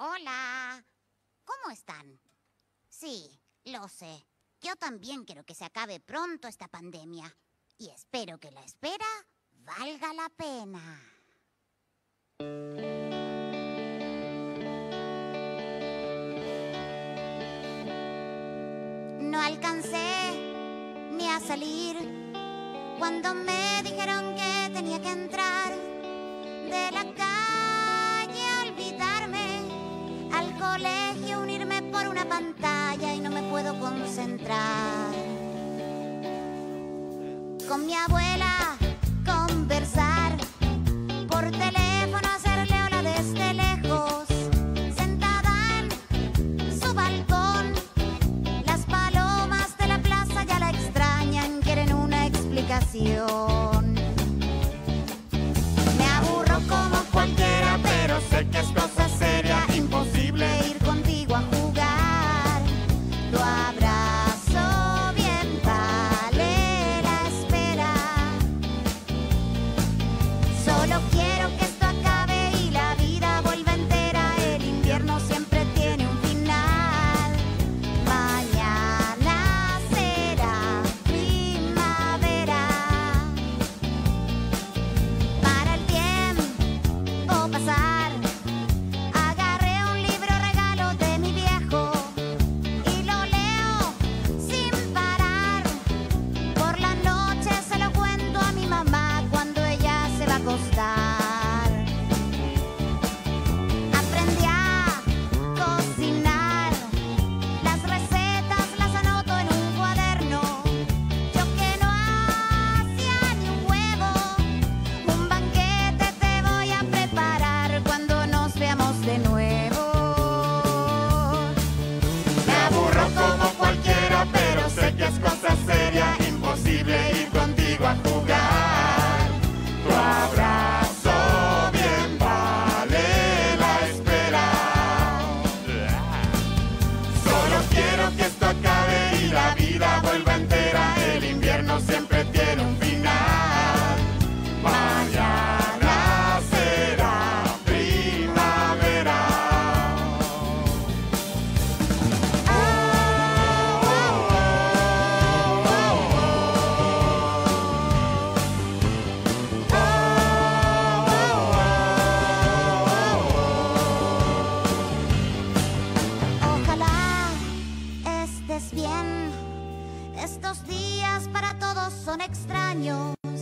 Hola. ¿Cómo están? Sí, lo sé. Yo también quiero que se acabe pronto esta pandemia. Y espero que la espera valga la pena. No alcancé ni a salir cuando me dijeron que tenía que entrar de la calle pantalla y no me puedo concentrar. Con mi abuela conversar por teléfono hacerle hola desde lejos. Sentada en su balcón las palomas de la plaza ya la extrañan quieren una explicación años.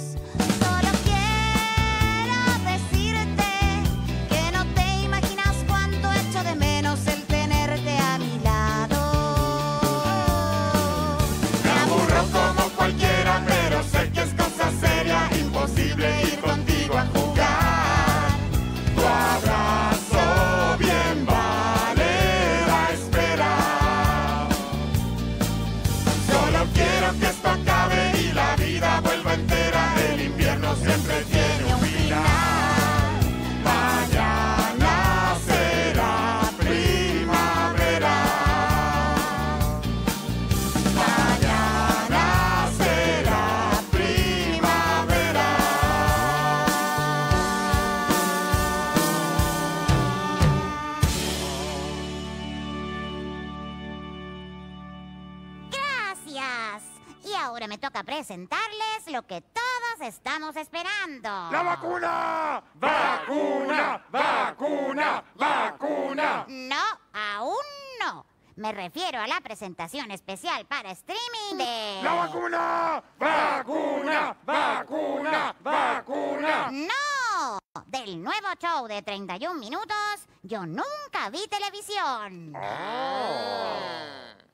Toca presentarles lo que todos estamos esperando. ¡La vacuna! ¡Vacuna! ¡Vacuna! ¡Vacuna! No, aún no. Me refiero a la presentación especial para streaming de... ¡La vacuna! ¡Vacuna! ¡Vacuna! ¡Vacuna! ¡No! Del nuevo show de 31 minutos, yo nunca vi televisión.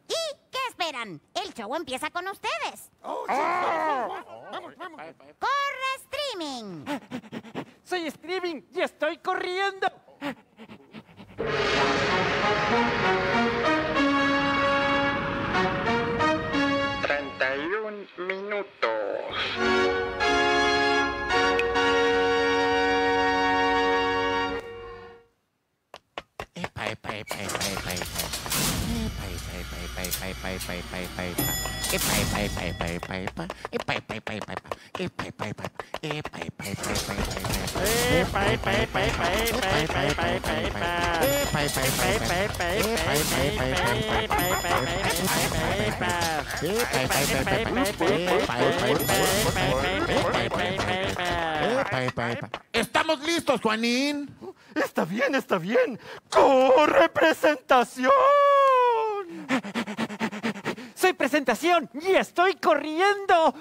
¿Y qué esperan? El show empieza con ustedes. ¡Corre streaming! Soy streaming y estoy corriendo. Treinta y un minutos. Epa, epa, epa, epa, epa, epa. Estamos listos, Juanín. Está bien, está bien. ¡Corre! Soy presentación y estoy corriendo.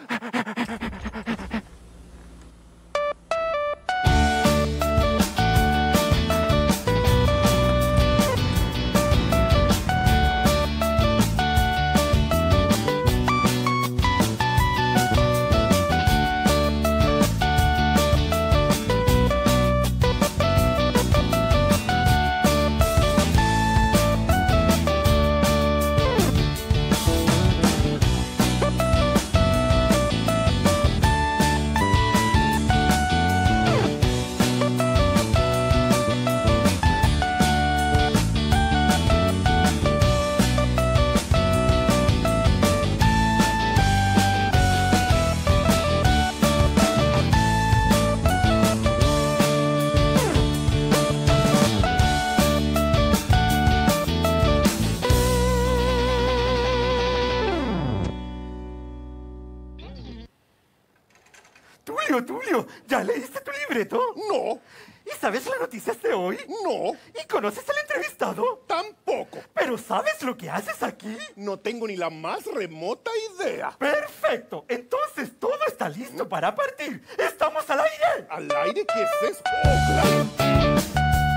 Hoy? no, ¿Y conoces al entrevistado? tampoco. ¿Pero sabes lo que haces aquí? No tengo ni la más remota idea. Perfecto, entonces todo está listo para partir. ¡Estamos al aire! ¿Al aire qué es eso? Oh, claro.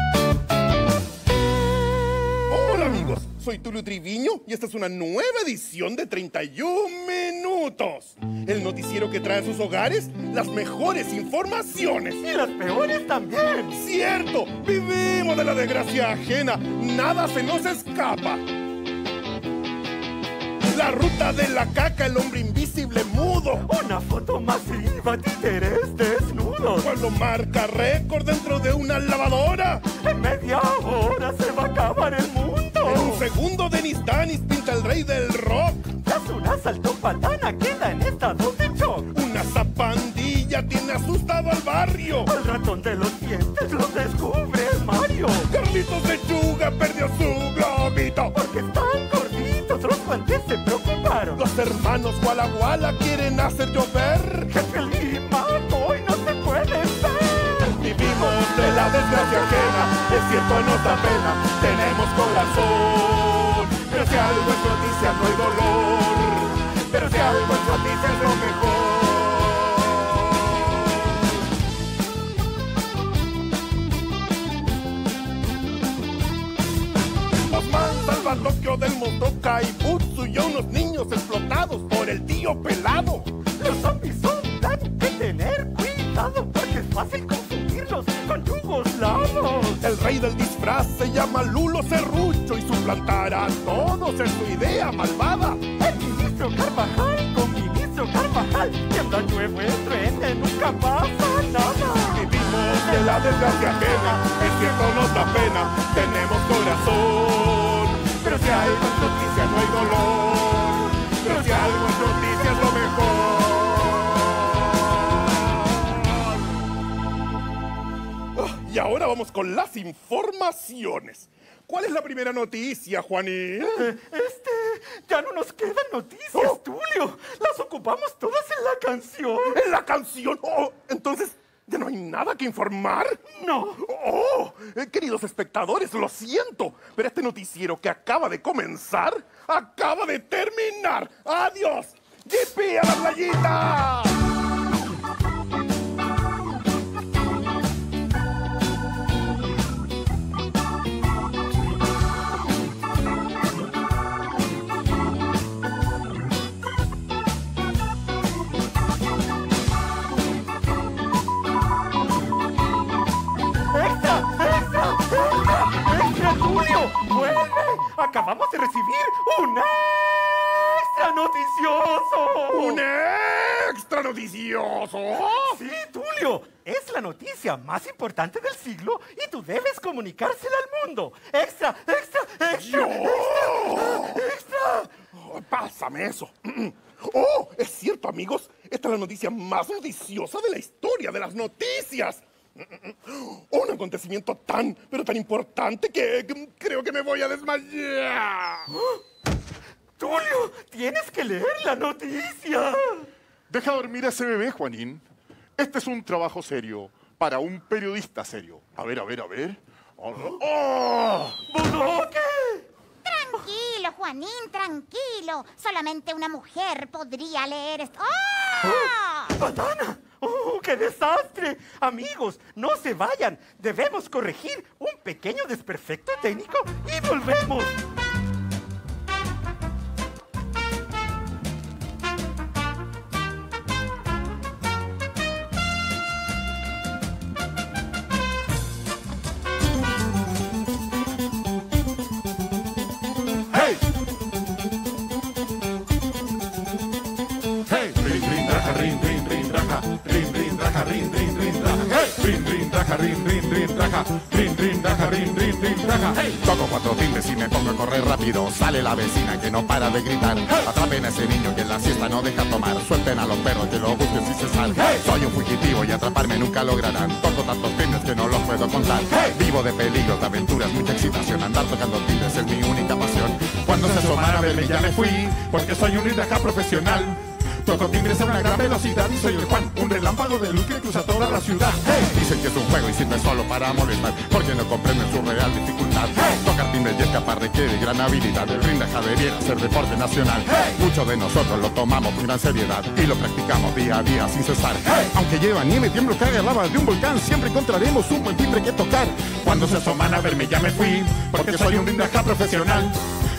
Hola amigos, soy Tulio Triviño y esta es una nueva edición de 31 Minutos. El noticiero que trae a sus hogares las mejores informaciones. Y las peores también. Cierto, vivimos de la desgracia ajena, nada se nos escapa. La ruta de la caca, el hombre invisible mudo. Una foto masiva, títeres desnudos. Cuando marca récord dentro de una lavadora. En media hora se va a acabar el mundo. En un segundo, Denis Danis pinta el rey del rock. Tras un asalto patana queda en estado de shock. Una zapandilla tiene asustado al barrio. El ratón de los dientes lo descubre Mario. Carlitos Lechuga perdió su globito. Porque preocuparon. Los hermanos Walla Walla quieren hacer llover. Jefe Lima, hoy no se puede ver. Vivimos de la desgracia ajena, es cierto nos da pena, tenemos corazón. Pero si algo es noticia no hay dolor, pero si algo es noticia es lo mejor. Del Motoka y explotados por el tío pelado. Los zombies son hay que tener cuidado porque es fácil confundirlos con yugoslados. El rey del disfraz se llama Lulo Serrucho y suplantará a todos en su idea malvada. El ministro Carvajal con ministro Carvajal. Tiembla nuevo el tren, nunca pasa nada. De la desgracia ajena, es cierto nos da pena, tenemos corazón. Pero si es noticia no hay dolor, si algo es lo mejor. Ah, Y ahora vamos con las informaciones. ¿Cuál es la primera noticia, Juanín? Este, ya no nos quedan noticias, Oh. Tulio. Las ocupamos todas en la canción. ¿En la canción? Oh, entonces, ¿ya no hay nada que informar? No. Oh, eh, queridos espectadores, lo siento, pero este noticiero que acaba de comenzar, acaba de terminar. ¡Adiós! ¡Yipi a la playita! ¡Vuelve! Acabamos de recibir un extra noticioso. ¡Un extra noticioso! Sí, Tulio, es la noticia más importante del siglo y tú debes comunicársela al mundo. ¡Extra! ¡Extra! ¡Extra! ¡Yo! ¡Extra! ¡Extra! Oh, pásame eso. ¡Oh! Es cierto, amigos. Esta es la noticia más noticiosa de la historia de las noticias. Un acontecimiento tan, pero tan importante que que creo que me voy a desmayar. Tulio, tienes que leer la noticia. Deja dormir a ese bebé, Juanín. Este es un trabajo serio para un periodista serio. A ver, a ver, a ver. Oh, ¡Oh! ¡Bodoque! Tranquilo, Juanín, tranquilo. Solamente una mujer podría leer esto. ¡Ah! ¡Patana! ¡Oh, qué desastre! Amigos, no se vayan. Debemos corregir un pequeño desperfecto técnico y volvemos. Rin, rin, rin, rin, raja. ¡Hey! Rin, rin, raja, rin, rin, rin, raja. Rin, rin, raja, rin, rin, rin, raja. ¡Hey! Toco cuatro timbres y me pongo a correr rápido. Sale la vecina que no para de gritar. Atrapen a ese niño que en la siesta no deja tomar. Suelten a los perros que lo busquen si se sal. Soy un fugitivo y atraparme nunca lograrán. Toco tantos timbres que no los puedo contar. Vivo de peligros, de aventuras, mucha excitación. Andar tocando timbres es mi única pasión. Cuando se asoman a verme ya me fui, porque soy un acá profesional. Toco timbres a una gran velocidad y soy el Juan, un relámpago de luz que cruza toda la ciudad. Dicen que es un juego y sirve solo para molestar, porque no comprenden su real dificultad. Tocar timbres y escapar requiere gran habilidad. El ring deja debiera ser deporte nacional. Muchos de nosotros lo tomamos con gran seriedad y lo practicamos día a día sin cesar. Aunque lleva nieve, tiemblo, caga lava de un volcán, siempre encontraremos un buen timbre que tocar. Cuando se asoman a verme ya me fui, porque soy un ring acá profesional.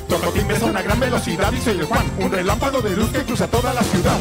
Toco timbres a una gran velocidad y soy el Juan, un relámpago de luz que cruza toda la ciudad.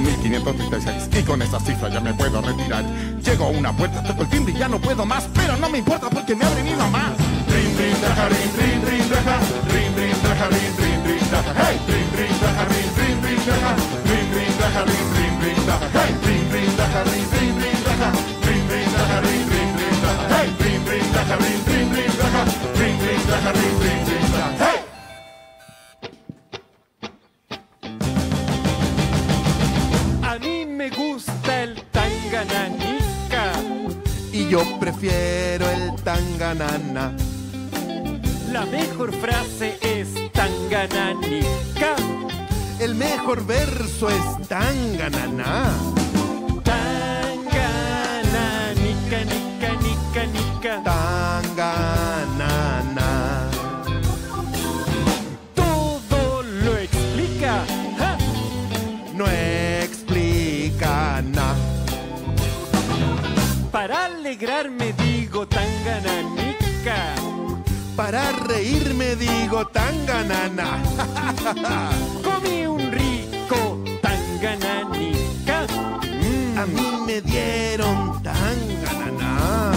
5.536 y con esa cifra ya me puedo retirar. Llego a una puerta, toco el timbre y ya no puedo más, pero no me importa porque me abre mi mamá. Rin, rin, traja, rin, rin, rin, traja, rin, rin, traja, rin, rin, rin, traja, hey, rin, rin, traja, rin, rin, rin, traja, rin, rin, traja, rin, rin, rin, traja, hey, rin, rin, traja, rin, rin, rin, traja, rin, rin, traja, rin, rin, rin, traja, hey, rin, rin, traja, rin, rin, rin, traja, rin, rin, traja, rin, yo prefiero el tanganana. La mejor frase es tangananica. El mejor verso es tanganana. Tangananica, nica, nica, nica. Tanganana. Alegrarme digo tangananica. Para reírme digo tanganana. Comí un rico tangananica. A mí me dieron tanganana.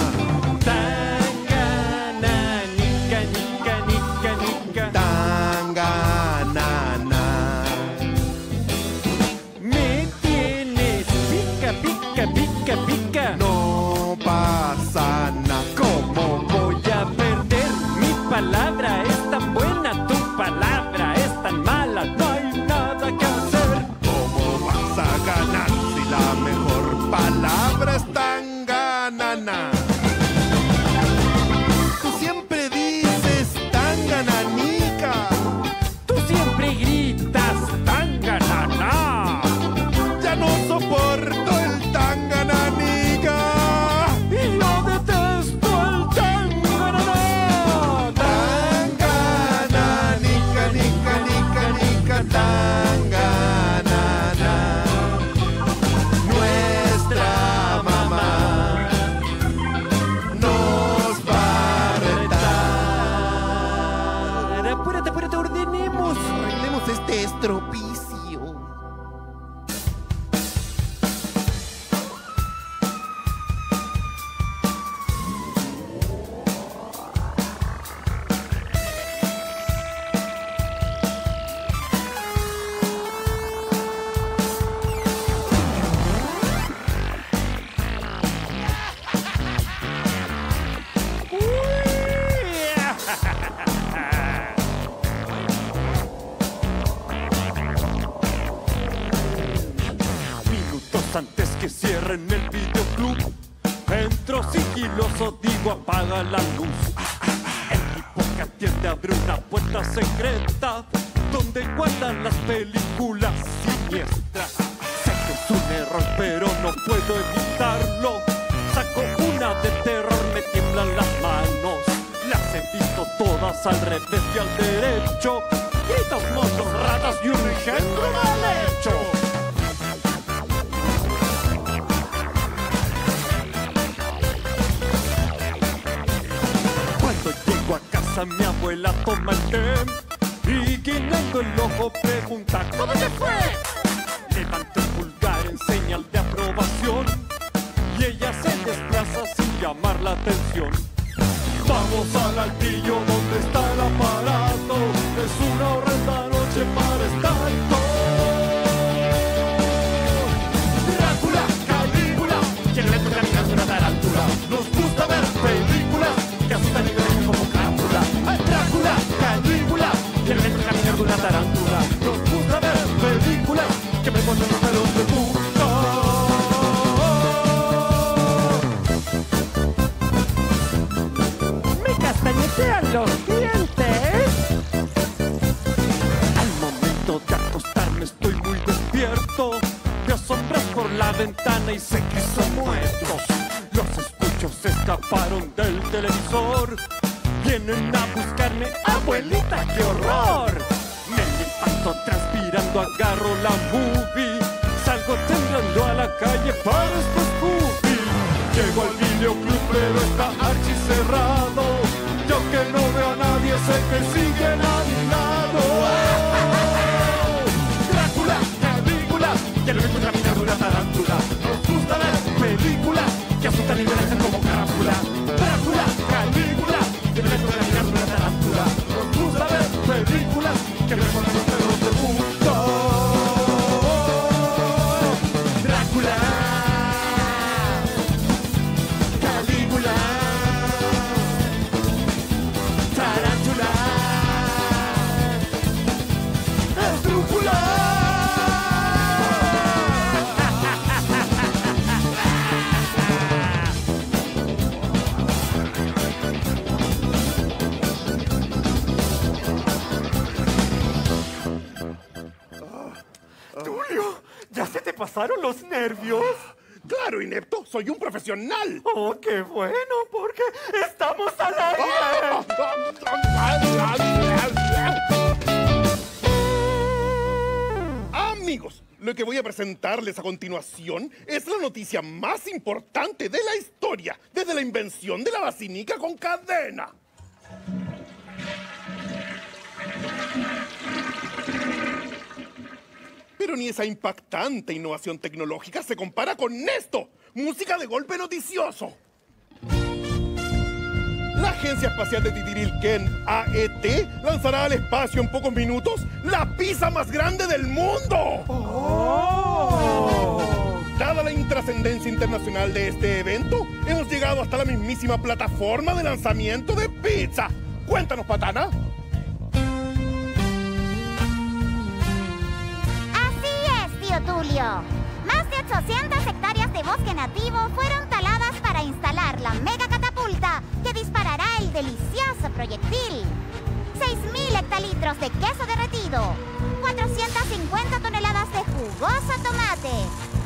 Televisor. Vienen a buscarme, abuelita, qué horror. Me levanto transpirando, agarro la movie. Salgo temblando a la calle para estos Scooby. Llego al videoclub, pero está archi cerrado. Yo que no veo a nadie, sé que siguen a mi lado. Drácula, que no caminando una tarántula. Los nervios? Claro, inepto, soy un profesional. Oh, qué bueno, porque estamos al aire. Amigos, lo que voy a presentarles a continuación es la noticia más importante de la historia, desde la invención de la basinica con cadena. Pero ni esa impactante innovación tecnológica se compara con esto, música de golpe noticioso. La Agencia Espacial de Titirilquén, AET, lanzará al espacio en pocos minutos la pizza más grande del mundo. Dada la intrascendencia internacional de este evento, hemos llegado hasta la mismísima plataforma de lanzamiento de pizza. Cuéntanos, Patana. Tulio. Más de 800 hectáreas de bosque nativo fueron taladas para instalar la mega catapulta que disparará el delicioso proyectil. 6.000 hectalitros de queso derretido, 450 toneladas de jugoso tomate,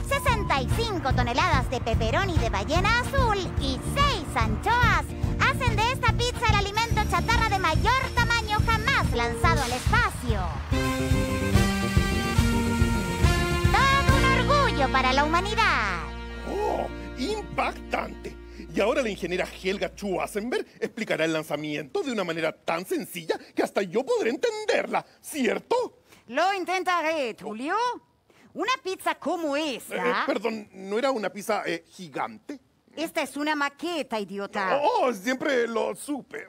65 toneladas de pepperoni de ballena azul y 6 anchoas hacen de esta pizza el alimento chatarra de mayor tamaño jamás lanzado al espacio. Para la humanidad. ¡Oh! ¡Impactante! Y ahora la ingeniera Helga Schwarzenberg explicará el lanzamiento de una manera tan sencilla que hasta yo podré entenderla, ¿cierto? Lo intentaré, Tulio. Una pizza como Eh, esta. perdón, ¿no era una pizza eh, gigante? Esta es una maqueta, idiota. Oh, siempre lo supe.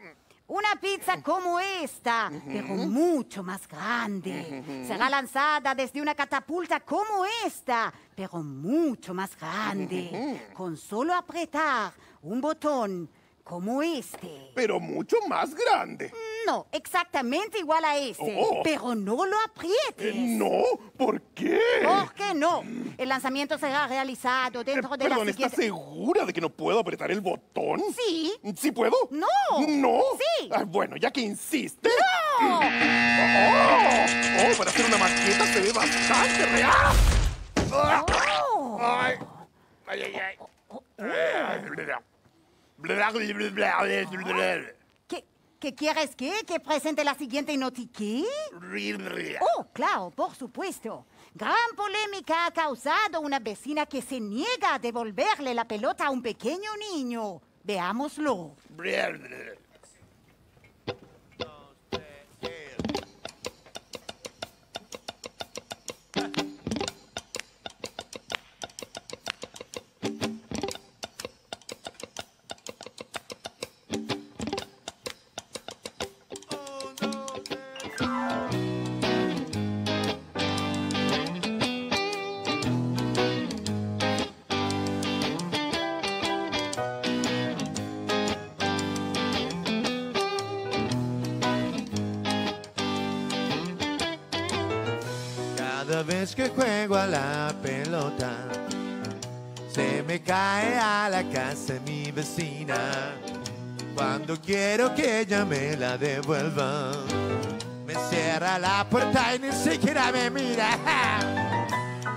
Una pizza como esta, pero mucho más grande. Será lanzada desde una catapulta como esta, pero mucho más grande. Con solo apretar un botón, como este. Pero mucho más grande. No, exactamente igual a este. Oh. Pero no lo aprietes. Eh, no, ¿por qué? ¿Por qué no? El lanzamiento será realizado Eh, dentro de Perdón, la ¿estás segura de que no puedo apretar el botón? Sí. ¿Sí puedo? No. ¿No? Sí. Ah, bueno, ya que insiste. ¡No! Oh, oh, para hacer una maqueta se ve bastante real. Oh. Ay, ay, ay, ay. ¿Qué, qué quieres que? ¿Que presente la siguiente notiqué? Oh, claro, por supuesto. Gran polémica ha causado una vecina que se niega a devolverle la pelota a un pequeño niño. Veámoslo. Que juego a la pelota, se me cae a la casa mi vecina. Cuando quiero que ella me la devuelva, me cierra la puerta y ni siquiera me mira.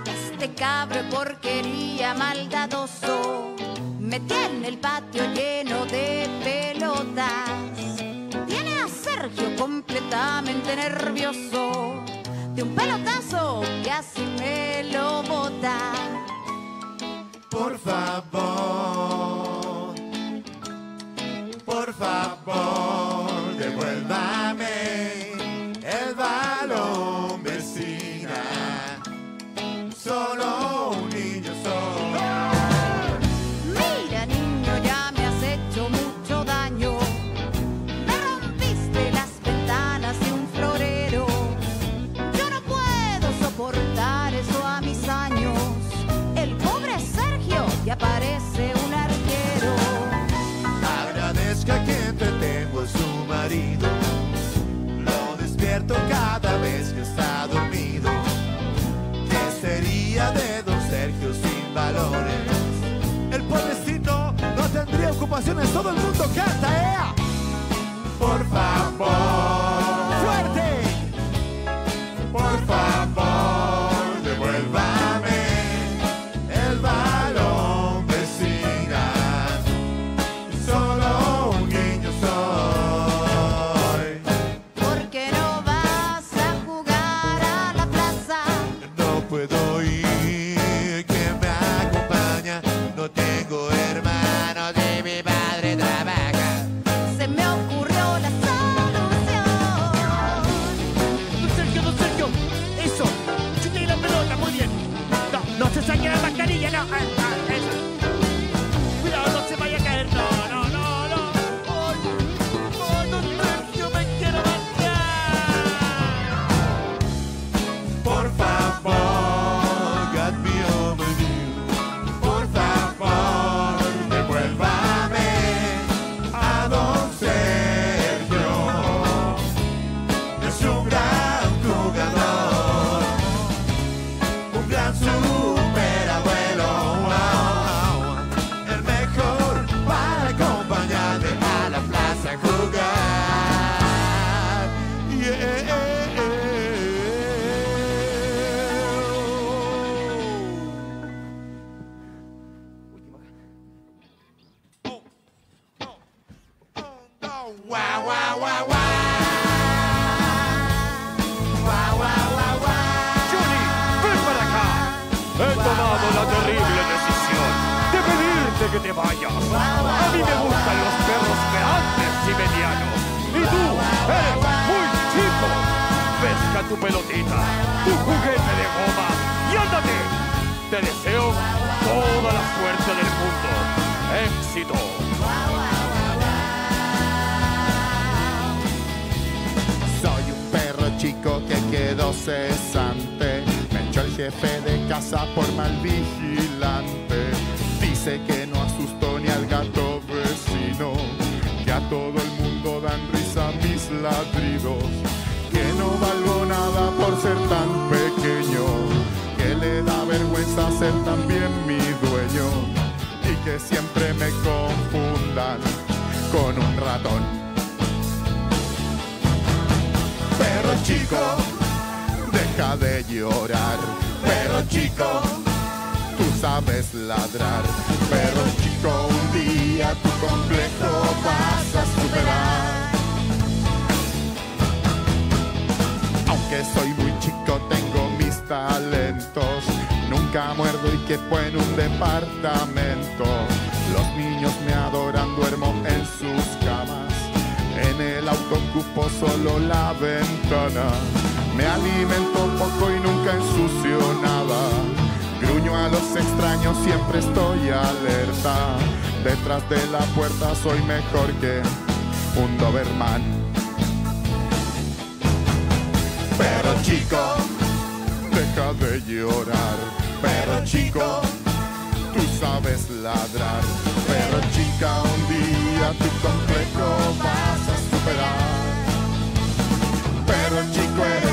Este cabro porquería maldadoso me tiene el patio lleno de pelotas. Tiene a Sergio completamente nervioso. Un pelotazo casi me lo bota. Por favor, por favor, devuélvame todo el mundo canta, ¡ea! Por favor, fuerte. Por favor, devuélvame el balón, vecina. Solo un niño soy. ¿Por qué no vas a jugar a la plaza? No puedo ir, que un Doberman. Pero chico, deja de llorar. Pero chico, tú sabes ladrar. Pero chica, un día tu complejo vas a superar. Pero chico, eres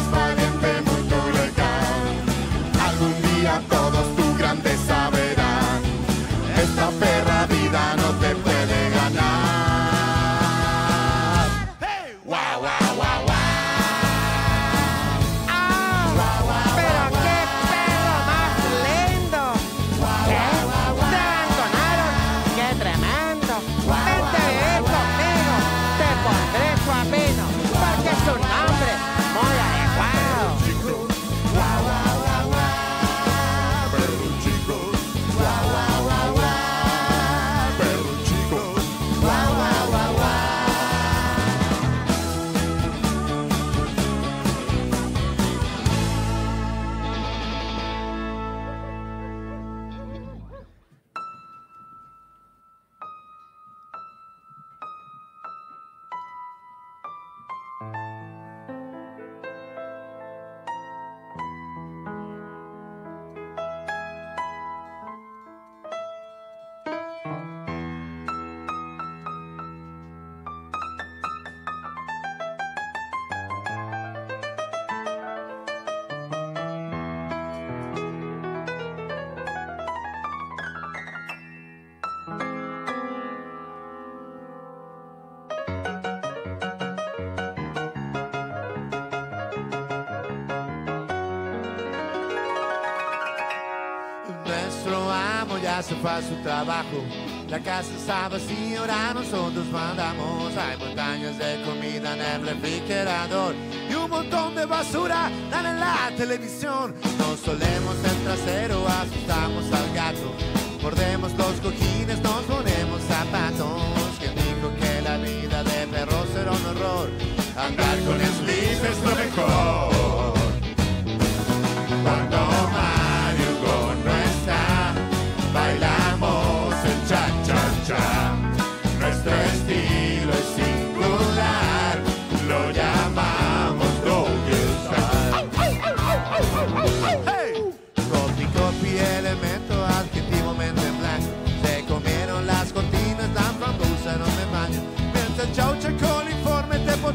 La casa está vacía, ahora nosotros mandamos. Hay montañas de comida en el refrigerador y un montón de basura dan en la televisión. Nos solemos el trasero, asustamos al gato. Mordemos los cojines, nos ponemos zapatos. ¿Quién dijo que la vida de perros era un horror? Andar con Sleep es lo mejor.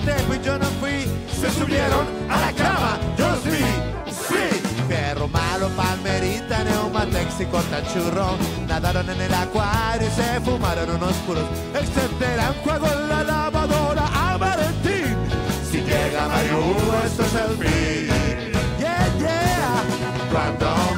Y yo no fui. Se subieron a la cama, yo sí, sí. Perro malo, palmerita, neumatex y cortachurro. Nadaron en el acuario y se fumaron unos puros. Extenderán juego en la lavadora a Valentín. Si llega Mario, esto es el fin. Yeah, yeah. Cuando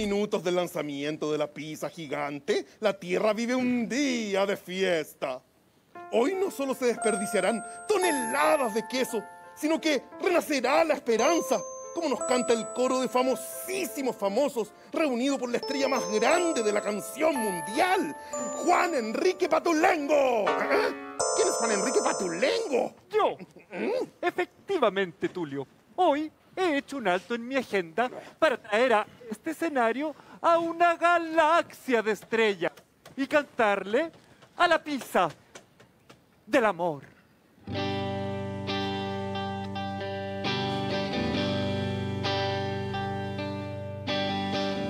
minutos del lanzamiento de la pizza gigante, la Tierra vive un día de fiesta. Hoy no solo se desperdiciarán toneladas de queso, sino que renacerá la esperanza, como nos canta el coro de famosísimos famosos, reunido por la estrella más grande de la canción mundial, Juan Enrique Patulengo. ¿Quién es Juan Enrique Patulengo? Yo. Efectivamente, Tulio. Hoy he hecho un alto en mi agenda para traer a este escenario a una galaxia de estrellas y cantarle a la pizza del amor.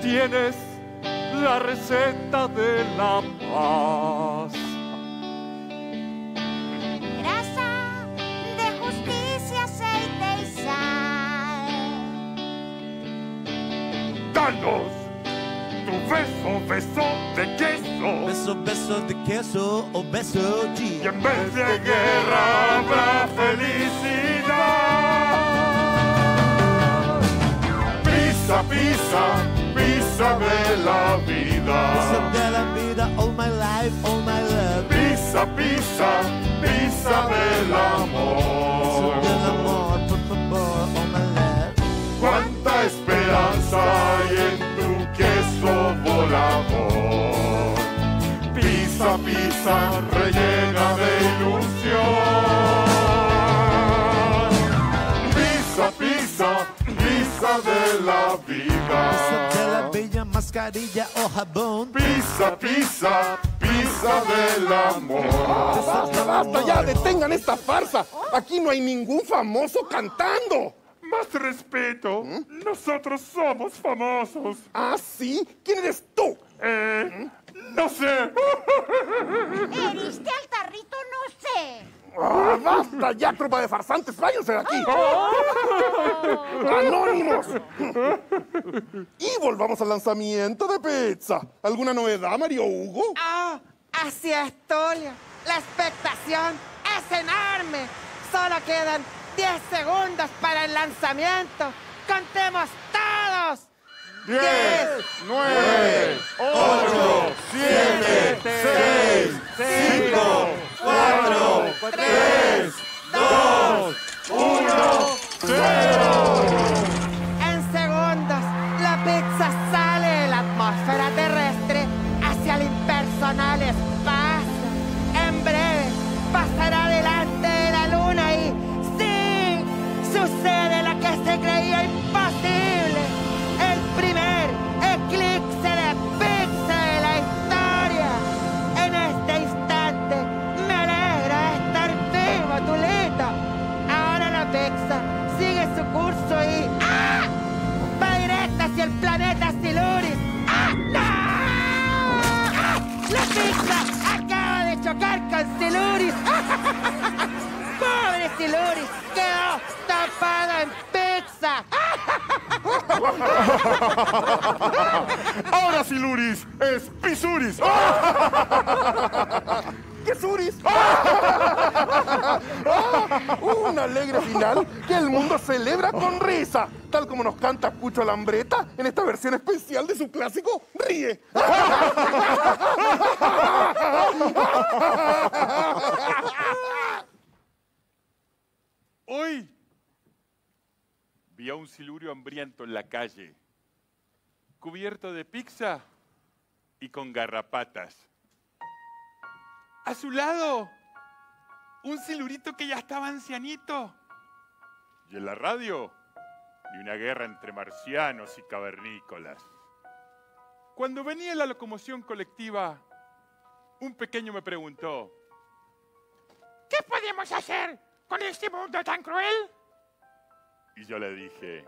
Tienes la receta de la paz. Danos tu beso, beso de queso. Beso, beso de queso o beso Y G. en vez de guerra habrá felicidad. Pisa, pisa, pisa de la vida. de la vida, all my life, all my love. Pisa, pisa, pisa del Beso amor. del amor, hay en tu queso volador. Pisa, pisa, rellena de ilusión. Pisa, pisa, pisa de la Beso de la vida. bella mascarilla o jabón. Pisa, pisa, pisa del amor. Basta, basta, ya detengan esta farsa. Aquí no hay ningún famoso cantando. Más respeto, nosotros somos famosos. ¿Ah, sí? ¿Quién eres tú? Eh, no sé. ¿Heriste al tarrito? No sé. Ah, ¡Basta ya, tropa de farsantes! ¡Váyanse de aquí! ¡Anónimos! Y volvamos al lanzamiento de pizza. ¿Alguna novedad, Mario Hugo? Ah, así es. La expectación es enorme. Solo quedan 10 segundos para el lanzamiento. ¡Contemos todos! 10, 9, 8, 7, 6, 5, 4, 3, 2, 1, 0. ¡Pobre Siluris! Quedó tapado en pizza. Ahora Siluris es Pisuris. ¿Qué suris? Un alegre final que el mundo celebra con risa, tal como nos canta Cucho Lambreta en esta versión especial de su clásico Ríe. Hoy vi a un silurio hambriento en la calle, cubierto de pizza y con garrapatas. A su lado, un silurito que ya estaba ancianito. Y en la radio, vi una guerra entre marcianos y cavernícolas. Cuando venía la locomoción colectiva, un pequeño me preguntó, ¿Qué podemos hacer con este mundo tan cruel? y yo le dije,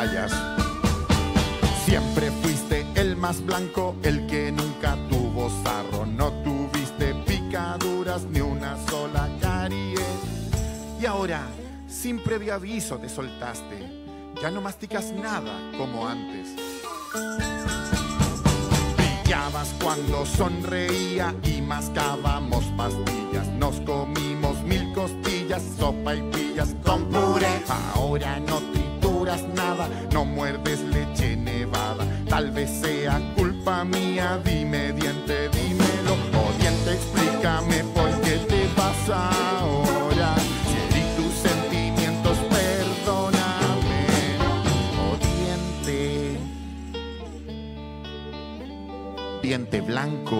te. Siempre fuiste el más blanco, el que nunca tuvo sarro. No tuviste picaduras ni una sola carie. Y ahora, sin previo aviso te soltaste. Ya no masticas nada como antes. Brillabas cuando sonreía y mascábamos pastillas. Nos comimos mil costillas, sopa y pillas con puré. Ahora no vez sea culpa mía, dime diente, dímelo. O diente, explícame por qué te pasa ahora. Si tus sentimientos, perdóname. O diente. Diente blanco.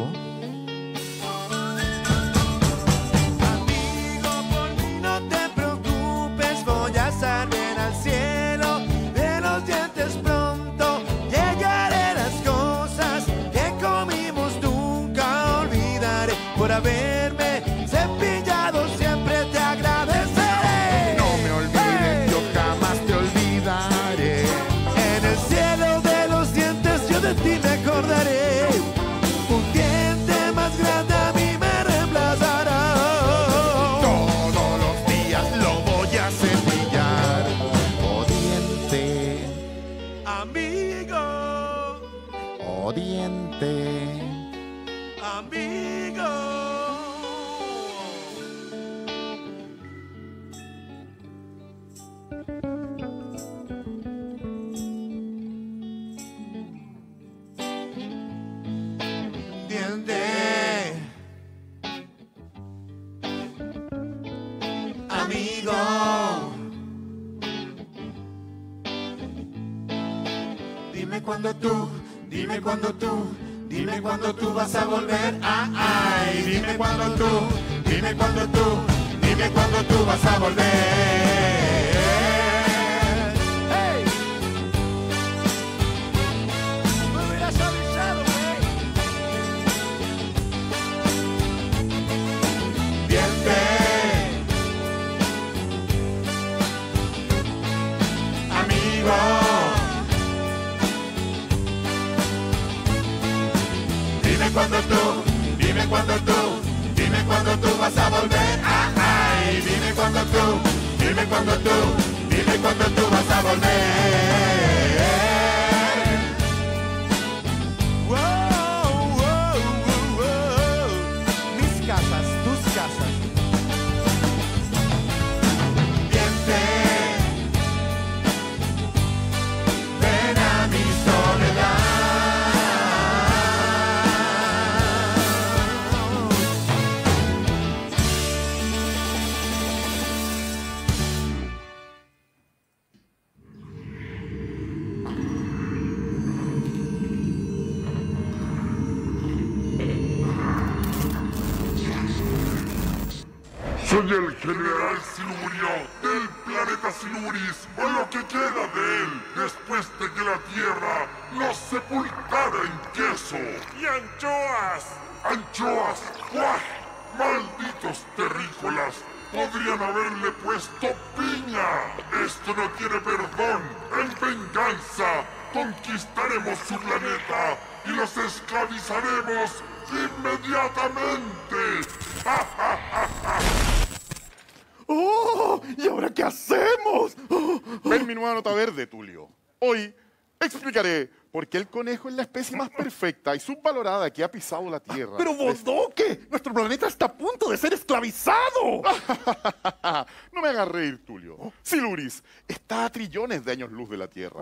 A volver. Ah, ay, dime cuando tú, dime cuando tú, dime cuando tú vas a volver. Dime cuando tú, dime cuando tú, dime cuando tú vas a volver. Ay, dime cuando tú, dime cuando tú, dime cuando tú vas a volver. Soy el general Silurio del planeta Siluris, o lo que queda de él, después de que la Tierra nos sepultara en queso. ¡Y anchoas! ¡Anchoas! ¡Guaj! ¡Malditos terrícolas! Podrían haberle puesto piña. Esto no tiene perdón. En venganza, conquistaremos su planeta y los esclavizaremos inmediatamente. ¡Ja, ja, ja, ja! ¡Oh! ¿Y ahora qué hacemos? ¡Oh! Ven mi nueva nota verde, Tulio. Hoy explicaré por qué el conejo es la especie más perfecta y subvalorada que ha pisado la Tierra. Pero Bodoque, nuestro planeta está a punto de ser esclavizado. no me hagas reír, Tulio. Siluris está a trillones de años luz de la Tierra.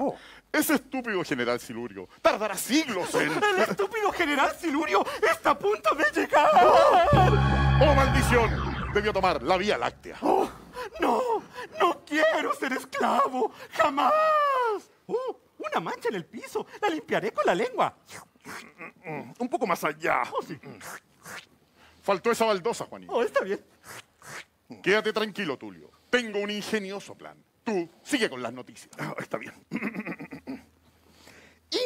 Ese estúpido general Silurio tardará siglos en... El estúpido general Silurio está a punto de llegar. ¡Oh, maldición! Debió tomar la Vía Láctea. Oh, no, no quiero ser esclavo, jamás. Uh, una mancha en el piso, la limpiaré con la lengua. Un poco más allá. Oh, sí. Faltó esa baldosa, Juanito. Oh, está bien. Quédate tranquilo, Tulio. Tengo un ingenioso plan. Tú sigue con las noticias. Ah, está bien.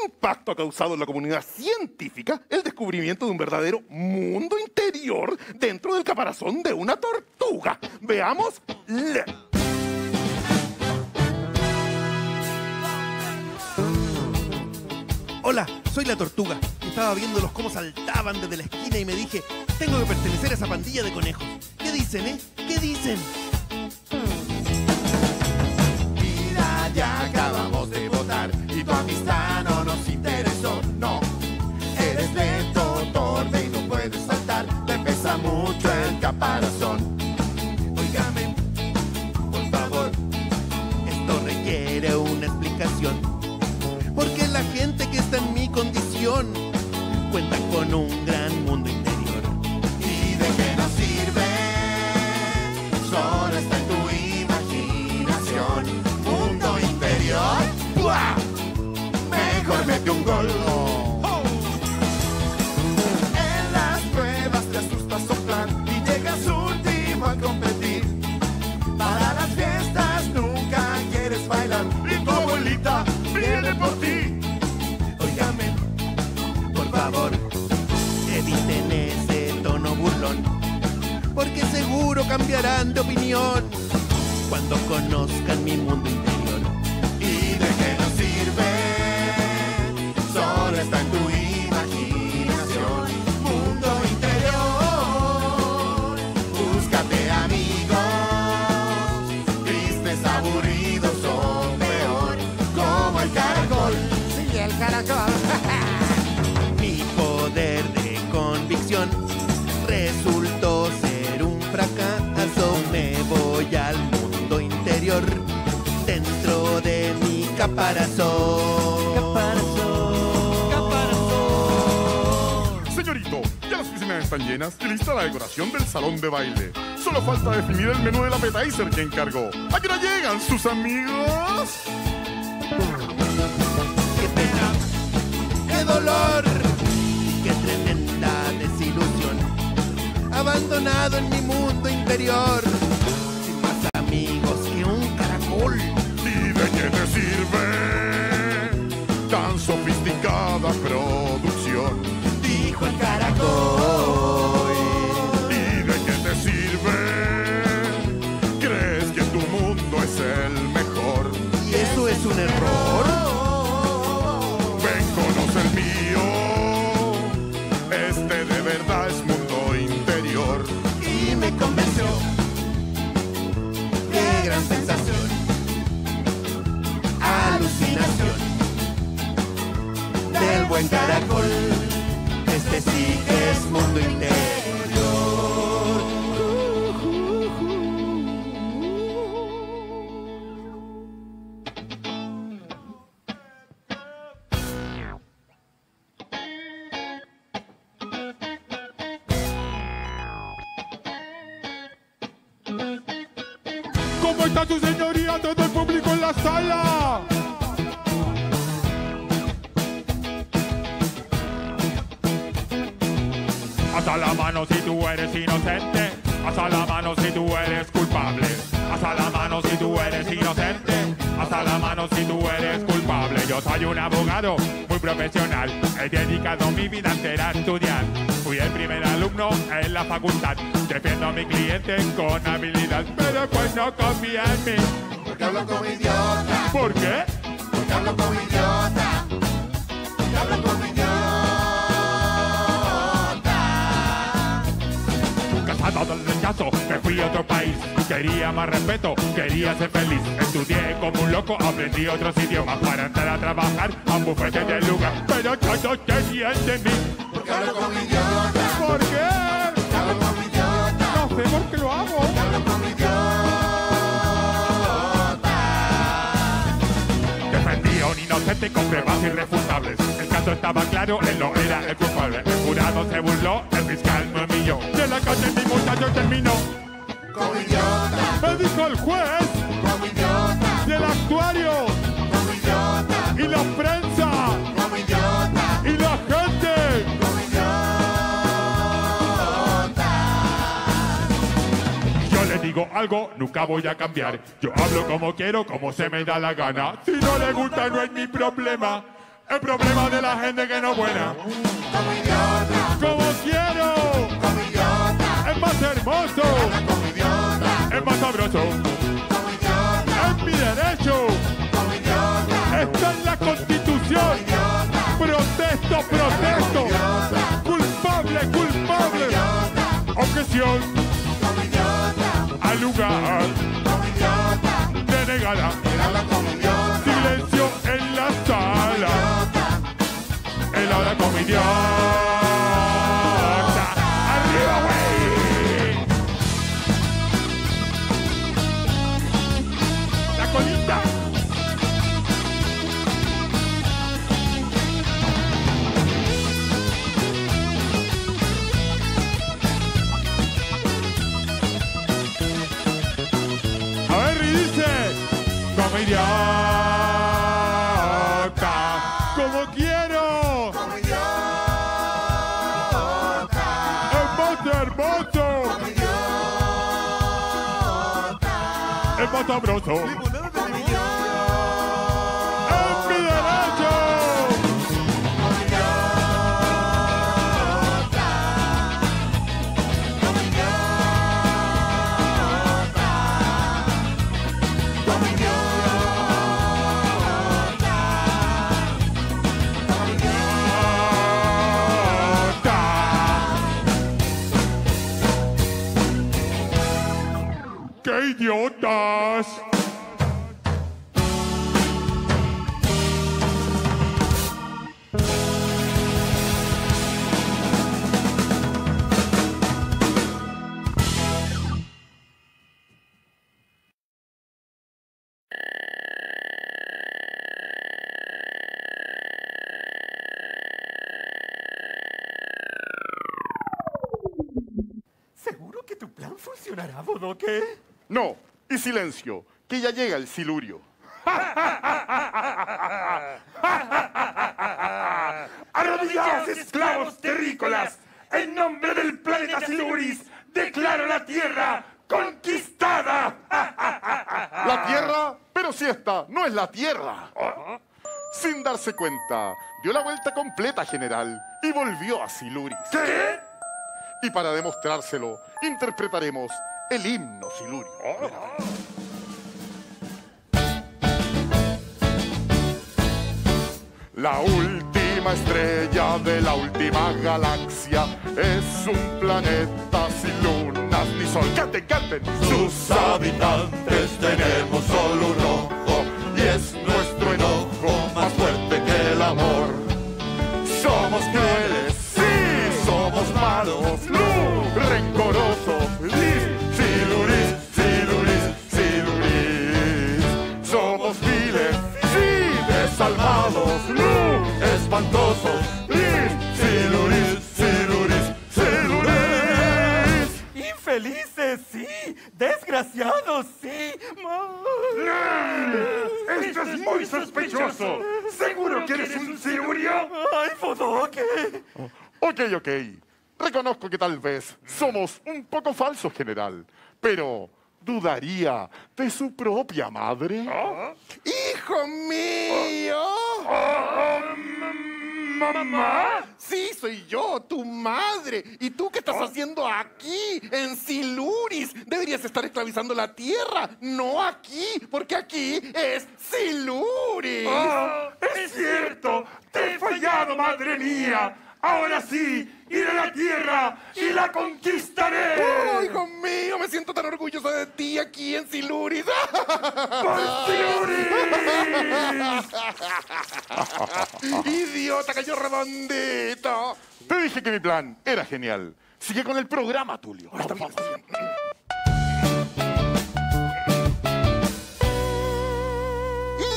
Impacto ha causado en la comunidad científica el descubrimiento de un verdadero mundo interior dentro del caparazón de una tortuga. Veamos. la- Hola, soy la tortuga. Estaba viéndolos cómo saltaban desde la esquina y me dije, tengo que pertenecer a esa pandilla de conejos. ¿Qué dicen, eh? ¿Qué dicen? Mete un gol. En las pruebas te asustas soplar y llegas último a competir. Para las fiestas nunca quieres bailar y tu abuelita viene por ti. Óigame, por favor, eviten ese tono burlón. Porque seguro cambiarán de opinión cuando conozcan mi mundo. Mi caparazón. Señorito, ya las piscinas están llenas y lista la decoración del salón de baile. Solo falta definir el menú del appetizer que encargó. ¿A qué hora llegan sus amigos? ¡Qué pena! ¡Qué dolor! ¡Y qué tremenda desilusión! Abandonado en mi mundo interior, Caracol. Este sí que es mundo ¿Cómo está su señoría? Todo el público en la sala. La mano si tú eres inocente. Hasta la mano si tú eres culpable. Hasta la mano si tú eres inocente. Hasta la mano si tú eres culpable. Yo soy un abogado muy profesional. He dedicado mi vida entera a estudiar. Fui el primer alumno en la facultad. Defiendo a mi cliente con habilidad. Pero pues no confía en mí. Porque hablo como idiota. ¿Por qué? Porque hablo como idiota. Me fui a otro país. Quería más respeto, quería ser feliz. Estudié como un loco, aprendí otros idiomas para entrar a trabajar a un bufete del lugar. Pero yo no tenía de mí. Porque hablo como idiota. ¿Por qué? Hablo como idiota. No sé por qué lo hago. Hablo como idiota. Defendí a un inocente con pruebas irrefutables. El caso estaba claro, él no era el culpable. El jurado se burló, el fiscal me humilló. De la calle mi muchacho terminó. Como idiota. Me dijo el juez Como idiota. y el actuario Como idiota. y la prensa Como idiota. y la gente. Como idiota. Yo le digo algo, nunca voy a cambiar. Yo hablo como quiero, como se me da la gana. Si no le gusta, no es mi problema. El problema de la gente que no buena. Como idiota. Como quiero. Como idiota. Es más hermoso. Como idiota. Es más sabroso. Como idiota. Es mi derecho. Como idiota. Está en la constitución. Como idiota. Protesto, protesto. Como idiota. Culpable, culpable. Como idiota. Objeción. Como idiota. Al lugar. Él Hermoso, sabroso. Es Oh. Silencio, que ya llega el silurio. ¡Arrodillaos, esclavos terrícolas! En nombre del planeta Siluris, declaro la Tierra conquistada. La Tierra, pero si esta no es la Tierra. Sin darse cuenta, dio la vuelta completa, general, y volvió a Siluris. ¿Qué? Y para demostrárselo, interpretaremos el himno Silurio. La última estrella de la última galaxia es un planeta sin lunas ni sol. ¡Canten, canten! Sus habitantes tenemos solo un ojo y es nuestro enojo más fuerte que el amor. Somos crueles, sí, somos malos, no, rencorosos, lis, Desgraciados, sí. Esto es muy sospechoso. ¿Seguro que eres un silurio? ¡Ay, Bodoque! Ok, ok. Reconozco que tal vez somos un poco falsos, general, pero ¿dudaría de su propia madre? ¡Hijo mío! ¿Mamá? Sí, soy yo, tu madre. ¿Y tú qué estás haciendo aquí, en Siluris? Deberías estar esclavizando la tierra, no aquí, porque aquí es Siluris. ¡Oh, es cierto! ¡Te he fallado, madre mía! Ahora sí, iré a la tierra y la conquistaré. ¡Oh, hijo mío! Me siento tan orgulloso de ti aquí en Siluris. ¡Idiota, cayó redondito! Te dije que mi plan era genial. Sigue con el programa, Tulio.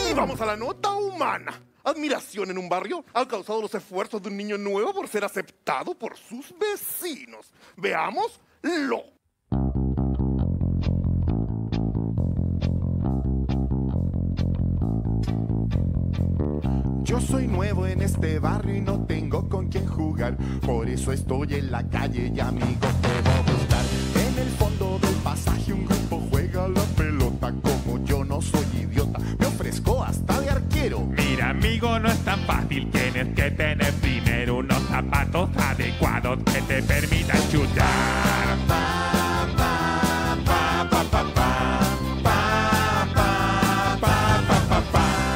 Y vamos a la nota humana. Admiración en un barrio ha causado los esfuerzos de un niño nuevo por ser aceptado por sus vecinos. Veámoslo. Yo soy nuevo en este barrio y no tengo con quién jugar. Por eso estoy en la calle y amigos debo buscar. En el fondo del pasaje un No es tan fácil. Tienes que tener primero unos zapatos adecuados que te permitan chutar.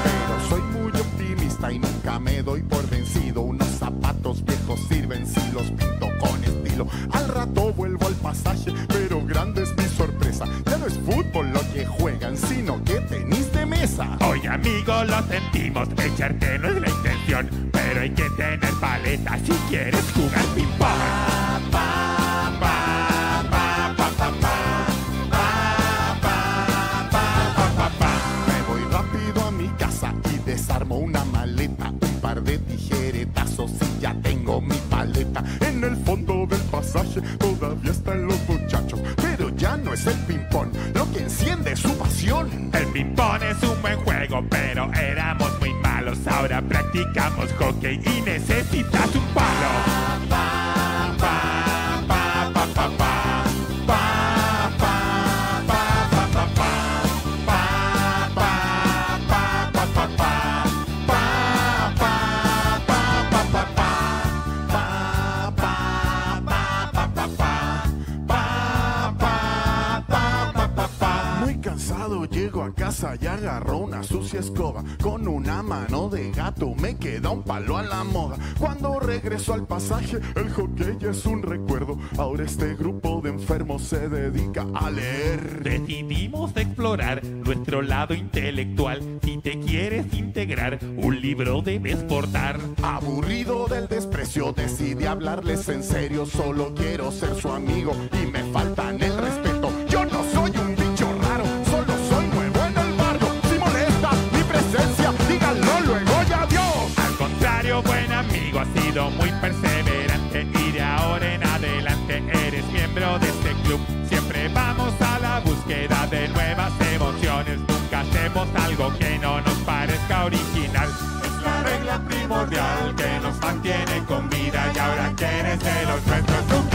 Pero soy muy optimista y nunca me doy por vencido. Unos zapatos viejos sirven si los pinto con estilo. Al rato vuelvo al pasaje, pero grande es mi sorpresa. Ya no es fútbol lo que juegan, sino que tenis Oye amigo, lo sentimos, echarte no es la intención, pero hay que tener paleta si quieres jugar ping-pong. Me voy rápido a mi casa y desarmo una maleta, un par de tijeretazos y ya tengo mi paleta. En el fondo del pasaje todavía están los muchachos, pero ya no es el ping-pong lo que enciende su pasión. El ping-pong es un buen juego, pero éramos muy malos. Ahora practicamos hockey y necesitas un palo. Escoba. Con una mano de gato me queda un palo a la moda. Cuando regreso al pasaje, el hockey es un recuerdo. Ahora este grupo de enfermos se dedica a leer. Decidimos explorar nuestro lado intelectual. Si te quieres integrar, un libro debes portar. Aburrido del desprecio, decidí hablarles en serio. Solo quiero ser su amigo y me faltan sido muy perseverante y de ahora en adelante eres miembro de este club. Siempre vamos a la búsqueda de nuevas emociones. Nunca hacemos algo que no nos parezca original. Es la regla primordial que nos mantiene con vida y ahora que eres de los nuestros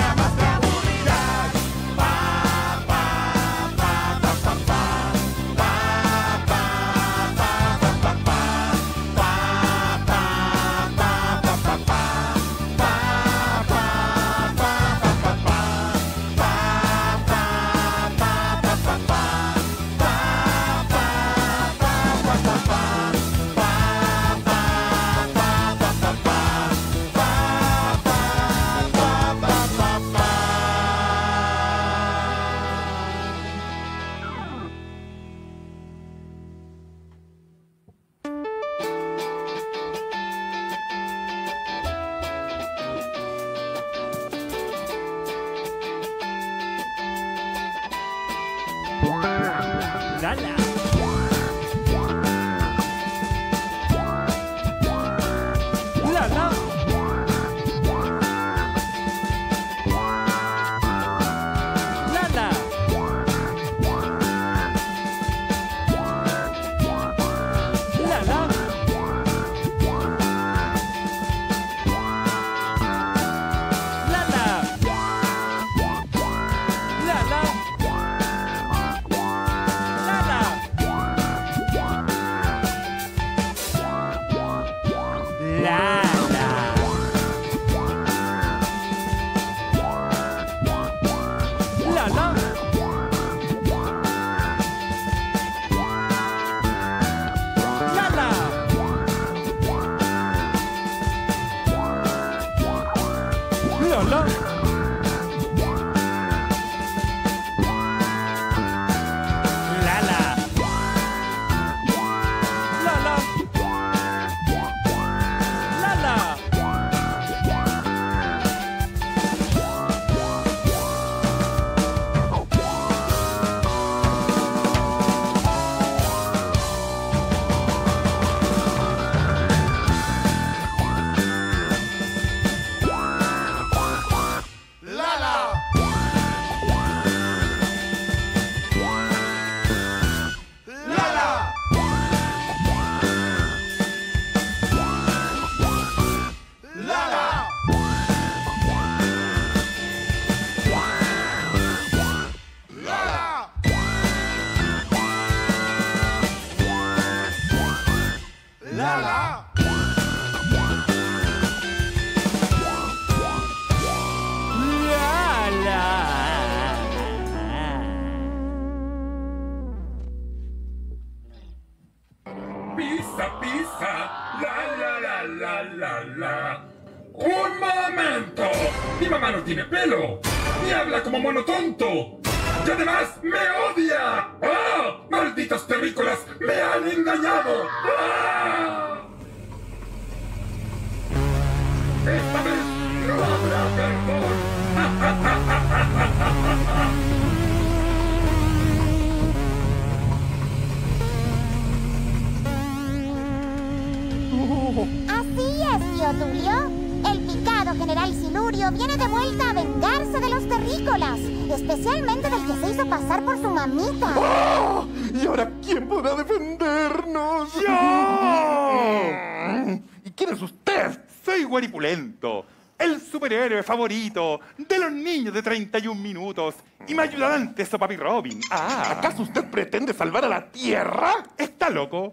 ayudante Sopapi Robin. Ah. ¿Acaso usted pretende salvar a la Tierra? ¿Está loco?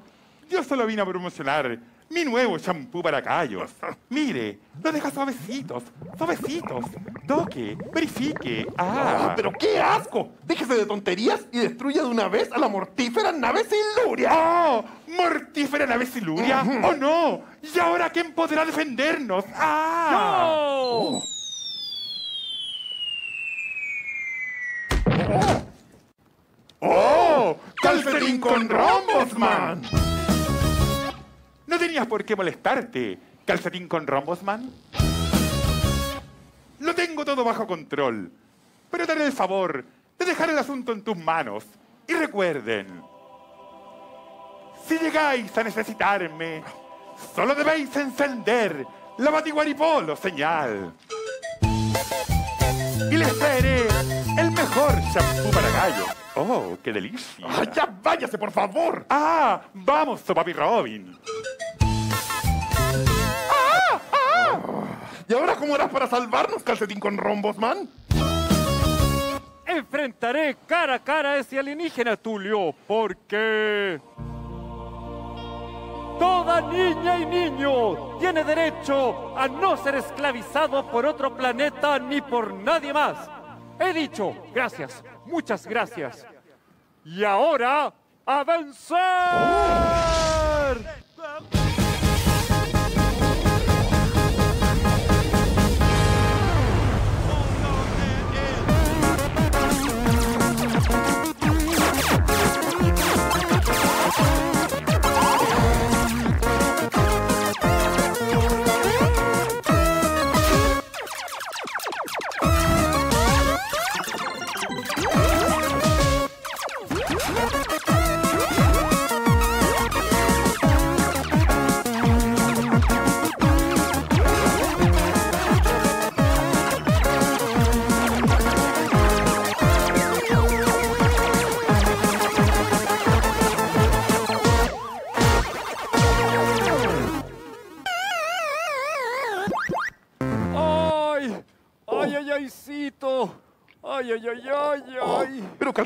Yo solo vine a promocionar mi nuevo champú para callos. Mire, lo deja suavecitos, suavecitos. Toque, verifique. Ah, ¡Ah, pero qué asco! Déjese de tonterías y destruya de una vez a la mortífera nave Siluria. ¡Oh! ¡Mortífera nave Siluria! ¡Oh no! ¿Y ahora quién podrá defendernos? ¡Ah! ¡Oh! ¡Calcetín con rombos, man! No tenías por qué molestarte, calcetín con rombos, man. Lo tengo todo bajo control, pero te haré el favor de dejar el asunto en tus manos. Y recuerden, si llegáis a necesitarme, solo debéis encender la batiguaripolo señal. Y les el mejor champú para gallos. ¡Oh, qué delicia! ¡Ah, ya váyase, por favor! ¡Ah! ¡Vamos, Papi Robin! ¿Y ahora cómo harás para salvarnos, calcetín con rombos, man? Enfrentaré cara a cara a ese alienígena, Tulio, porque... Toda niña y niño tiene derecho a no ser esclavizado por otro planeta ni por nadie más. He dicho, gracias, muchas gracias. Y ahora, ¡a vencer!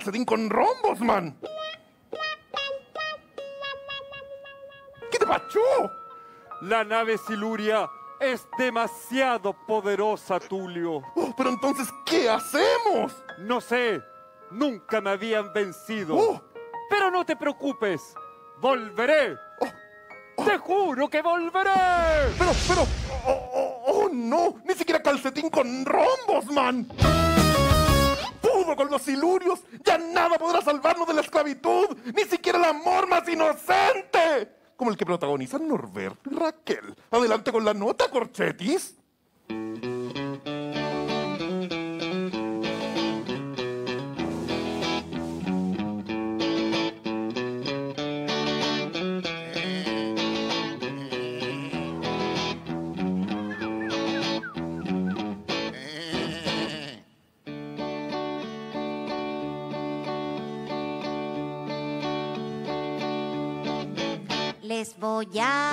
Calcetín con rombos, man. ¿Qué te pachó? La nave Siluria es demasiado poderosa, Tulio. Oh, pero entonces, ¿qué hacemos? No sé, nunca me habían vencido. Oh. Pero no te preocupes, volveré. Te juro que volveré. Pero, pero, oh, oh, oh, no, ni siquiera calcetín con rombos, man. Con los silurios, ya nada podrá salvarnos de la esclavitud, ni siquiera el amor más inocente. Como el que protagonizan Norberto y Raquel. Adelante con la nota, Corchetis. Les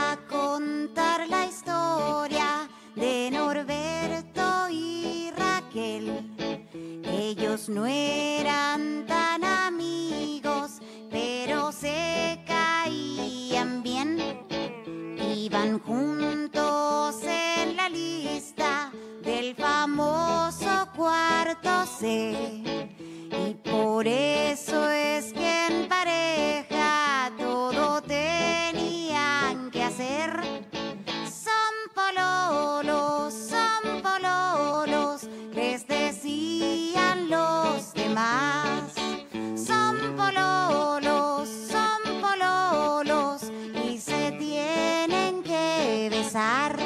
pasar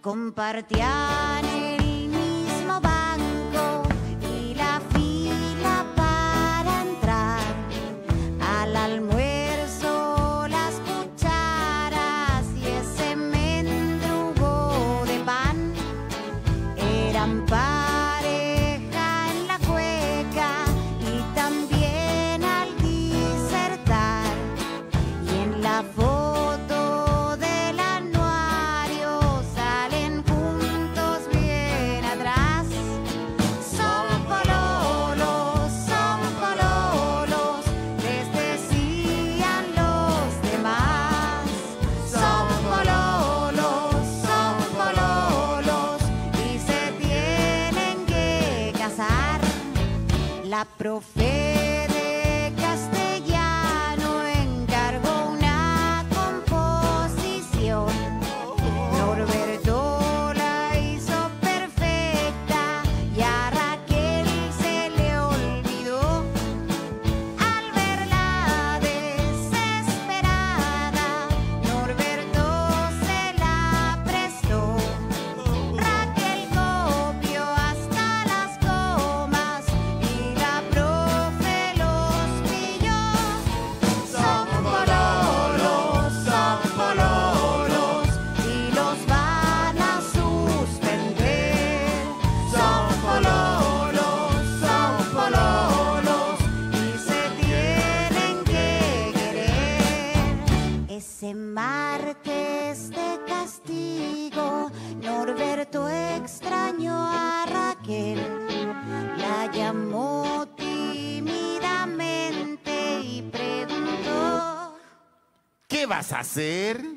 compartían el mismo banco. prof. Desembarques de castigo, Norberto extrañó a Raquel, la llamó tímidamente y preguntó, ¿qué vas a hacer?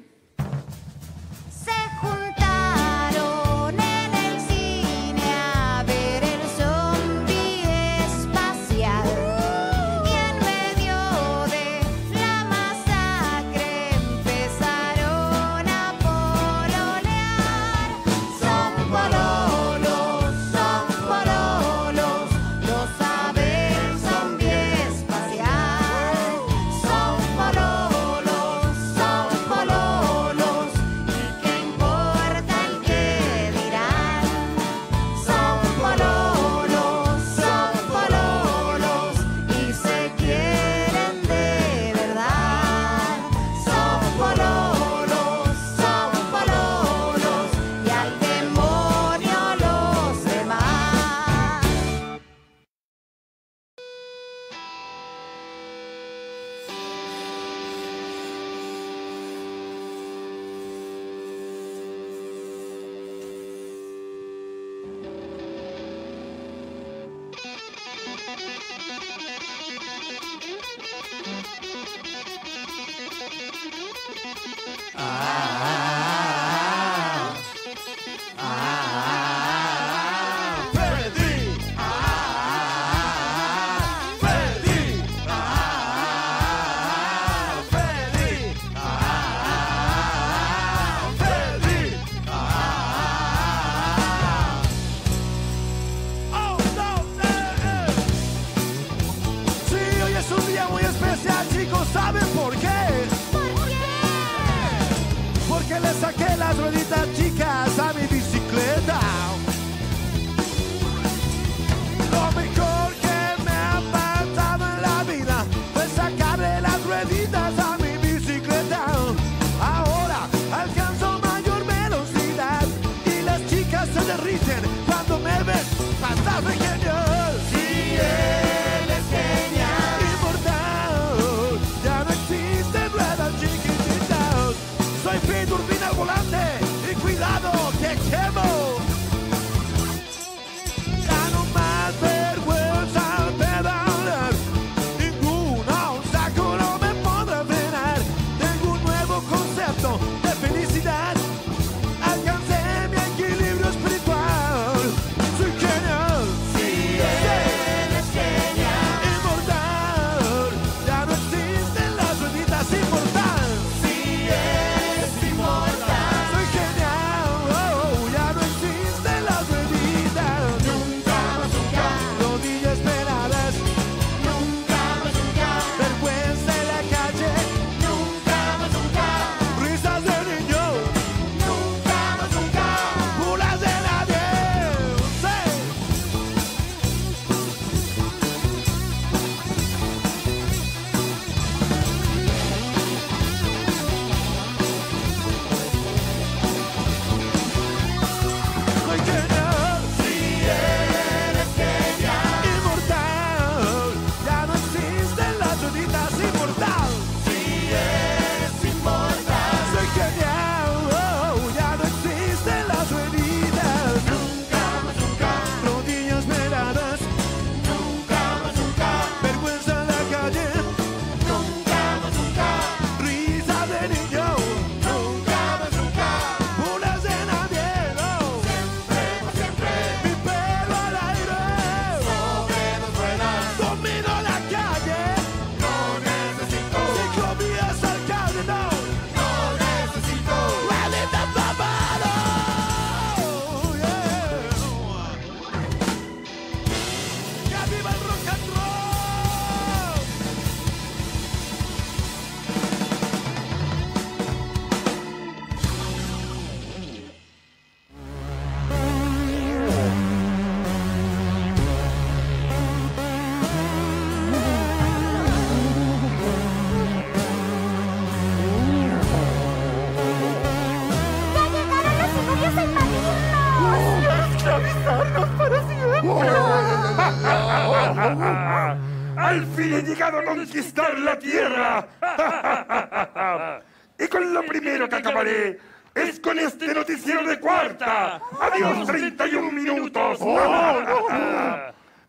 Conquistar la tierra. y con lo primero que acabaré es con este noticiero de cuarta. Adiós, 31 minutos.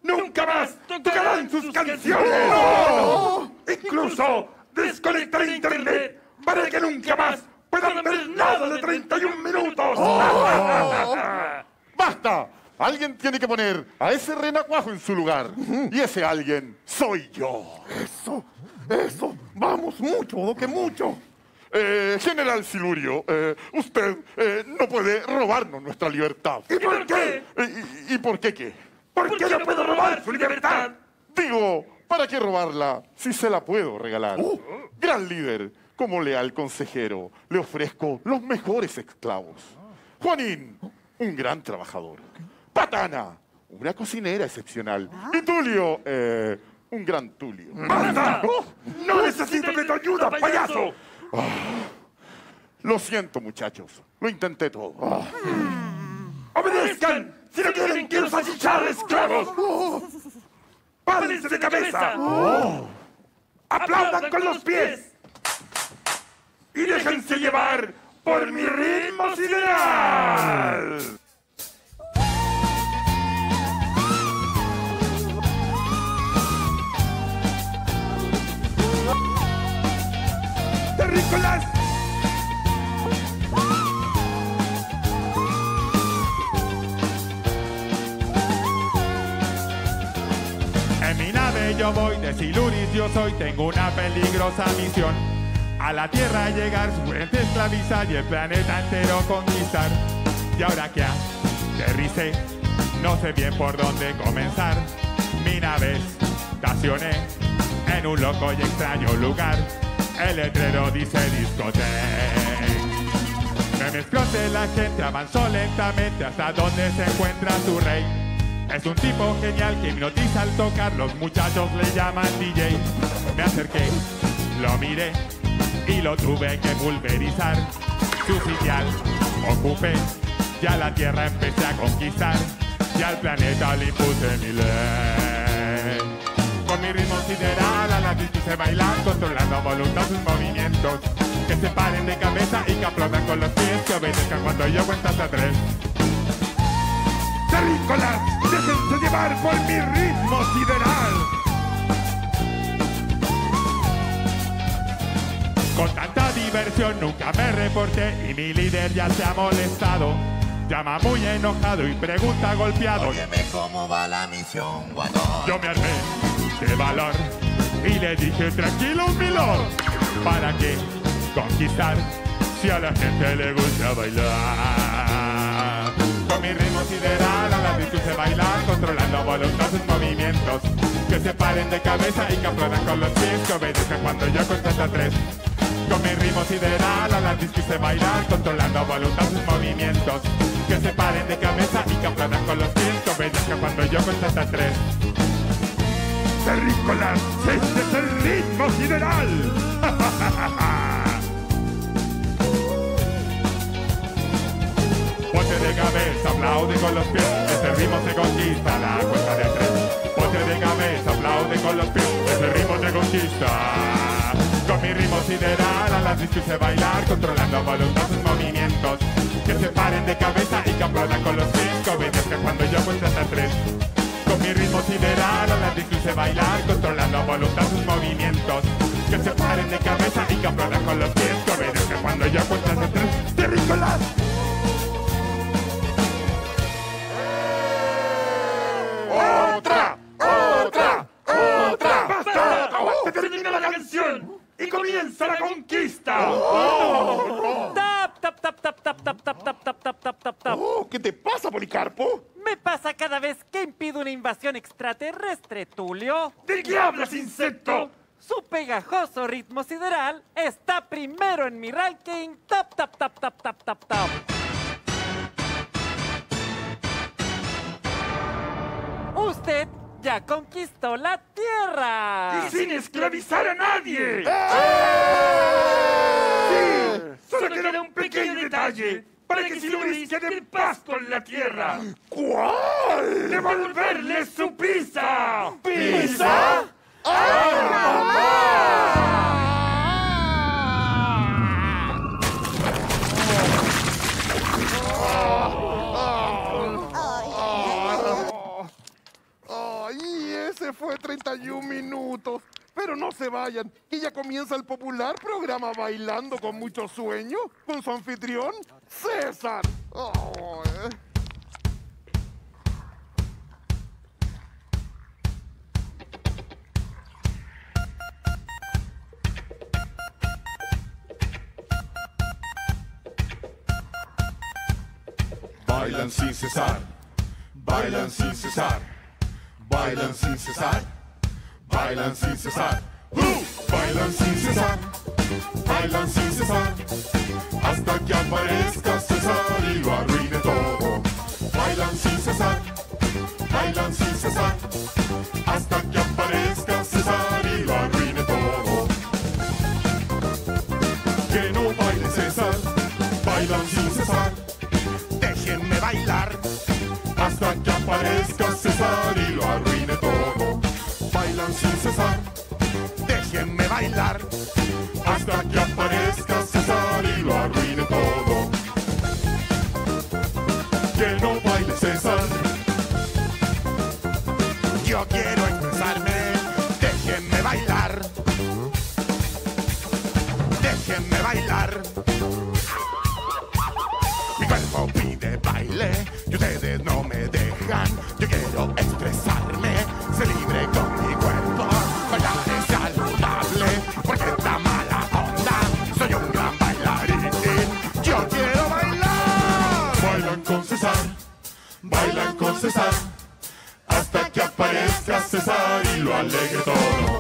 Nunca más tocarán sus canciones. Incluso desconectaré internet para que nunca más puedan ver nada de 31 minutos. ¡Basta! Alguien tiene que poner a ese renacuajo en su lugar. Y ese alguien soy yo. Mucho, que mucho. Eh, General Silurio, eh, usted eh, no puede robarnos nuestra libertad. ¿Y por qué? ¿Y, y por qué qué? ¿Por qué no puedo robar su libertad? Digo, ¿para qué robarla si se la puedo regalar? Gran líder, como leal consejero, le ofrezco los mejores esclavos. Juanín, un gran trabajador. Patana, una cocinera excepcional. Y Tulio, eh, un gran Tulio. ¡Basta! ¡No necesito de tu ayuda, payaso! Ah, lo siento, muchachos. Lo intenté todo. Ah. ¡Obedezcan! ¡Si no quieren, quiero salchichar esclavos! ¡Párense de cabeza! ¡Aplaudan con los pies! ¡Y déjense llevar por mi ritmo sideral! En mi nave yo voy, de Siluris yo soy, tengo una peligrosa misión. A la Tierra llegar, su gente esclavizar y el planeta entero conquistar. Y ahora que aterricé, no sé bien por dónde comenzar. Mi nave estacioné en un loco y extraño lugar. El letrero dice discoteca. Me mezclóse la gente, avanzó lentamente hasta donde se encuentra su rey. Es un tipo genial que hipnotiza al tocar, los muchachos le llaman DJ. Me acerqué, lo miré y lo tuve que pulverizar. Su sitial ocupé, ya la tierra empecé a conquistar, y al planeta le impuse mi ley. Con mi ritmo sideral a la quise bailar, controlando a voluntad sus movimientos. Que se paren de cabeza y que aplaudan con los pies, que obedezcan cuando yo cuento hasta tres. ¡Terrícolas! ¡Déjense llevar por mi ritmo sideral! Con tanta diversión nunca me reporté y mi líder ya se ha molestado. Llama muy enojado y pregunta golpeado. Óyeme cómo va la misión, guatón. Yo me armé de valor y le dije tranquilo mi lord. ¿Para qué conquistar si a la gente le gusta bailar? Con mi ritmo sideral a la disco se bailar, controlando sus movimientos. Que se paren de cabeza y que con los pies, que cuando yo cuento hasta tres. Con mi ritmo sideral a la disco se bailar, controlando sus movimientos. Que se paren de cabeza y que con los pies, que cuando yo cuento hasta tres. ¡Este es el ritmo sideral! Ponte de cabeza, aplaude con los pies, este ritmo se conquista la cuenta de tres. Ponte de cabeza, aplaude con los pies, este ritmo te conquista. Con mi ritmo sideral a las discos se bailar, controlando voluntad sus movimientos. Que se paren de cabeza y que aplaudan con los pies, que cuando yo cuento hasta tres. Con mi ritmo sideral a discos se bailar, controlando a voluntad sus movimientos. Que se paren de cabeza y que aplaudan con los pies, que obedezcan cuando yo cuento hasta tres. ¡Terrícolas! ¡Otra! ¡Otra! ¡Otra! ¡Basta! ¡Se termina la canción! ¡Y comienza la conquista! Tap, tap, tap, tap, tap, tap, tap, tap, tap, tap, tap, tap, tap. Oh, ¿Qué te pasa, Policarpo? Me pasa cada vez que impido una invasión extraterrestre, Tulio. ¿De qué hablas, insecto? Su pegajoso ritmo sideral está primero en mi ranking. Tap, tap, tap, tap, tap, tap, tap. Usted ya conquistó la Tierra. ¡Y sin esclavizar a nadie! ¡Sí! Solo queda un pequeño detalle para que, que se quede en paz con la tierra. ¿Cuál? ¡Devolverle su pizza! ¿Pizza? ¡Ay, mamá! ¡Ay, ese fue 31 minutos! Pero no se vayan, que ya comienza el popular programa Bailando con mucho sueño con su anfitrión, César. Bailan sin cesar, bailan sin cesar, bailan sin cesar. violence i Susanne. Violence i Susanne. Violence i Susanne. Hasta que aparezca César y lo arruine todo. Violence i Susanne. Violence i Susanne. Hasta que aparezca César y bailar hasta que aparezca. Hasta que aparezca César y lo alegre todo.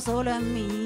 solo en mí.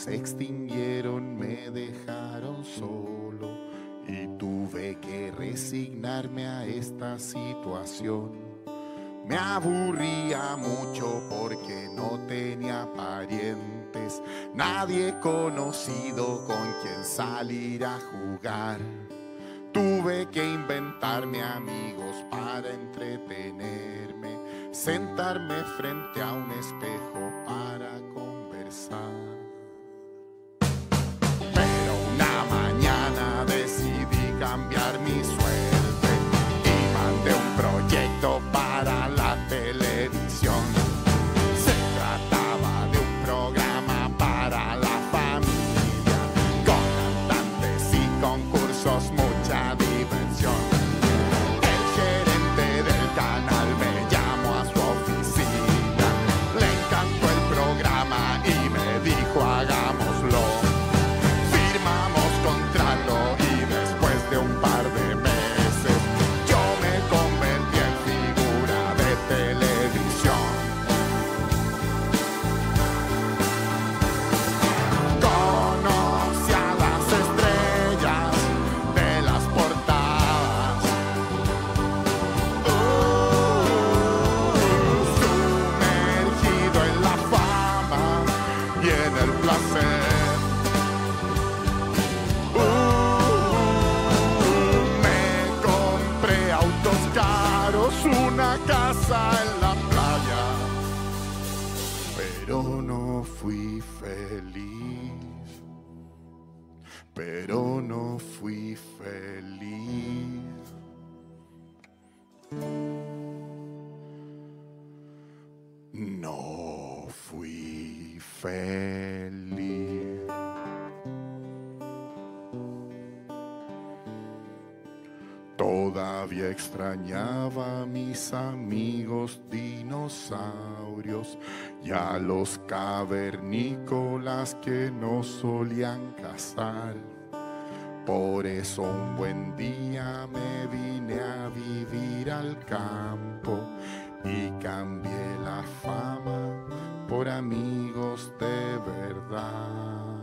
se extinguieron, me dejaron solo y tuve que resignarme a esta situación. Me aburría mucho porque no tenía parientes, nadie conocido con quien salir a jugar. Tuve que inventarme amigos para entretenerme, sentarme frente a un espejo para conversar. no fui feliz. No fui feliz. Todavía extrañaba a mis amigos dinosaurios y a los cavernícolas que no solían cazar por eso un buen día me vine a vivir al campo y cambié la fama por amigos de verdad.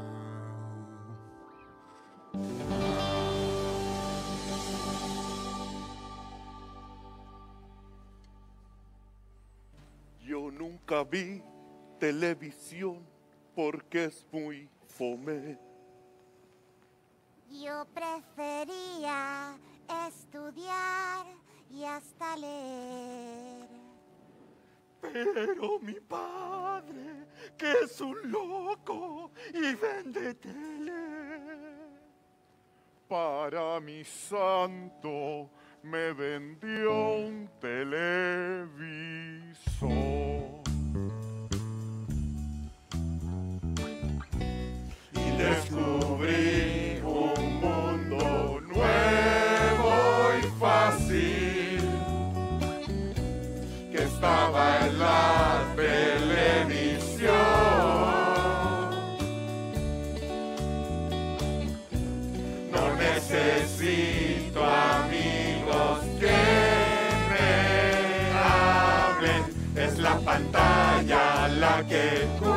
Yo nunca vi televisión porque es muy fome. Yo prefería estudiar y hasta leer. Pero mi padre, que es un loco y vende tele. Para mi santo me vendió un televisor. Jacket.